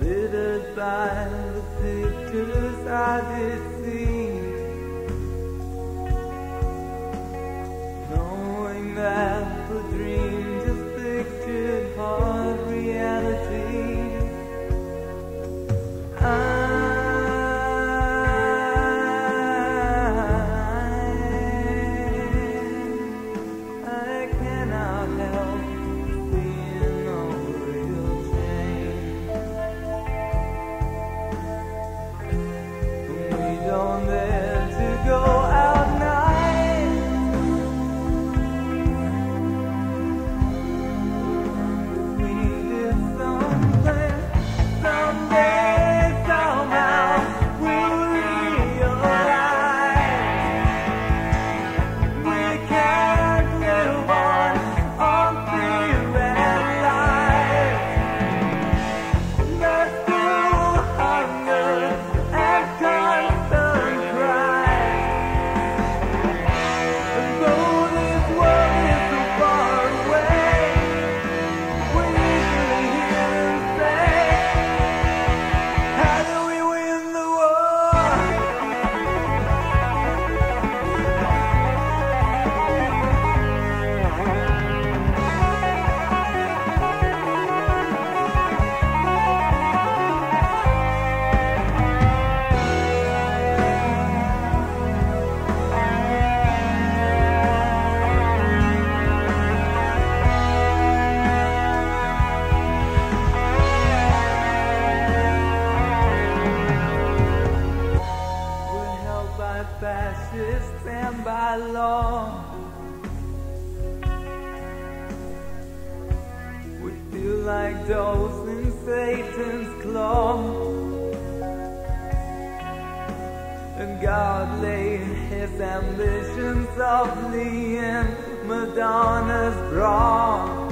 Littered by the pictures I did see. by law. We feel like those in Satan's claw. And God laid his ambitions softly in Madonna's bra.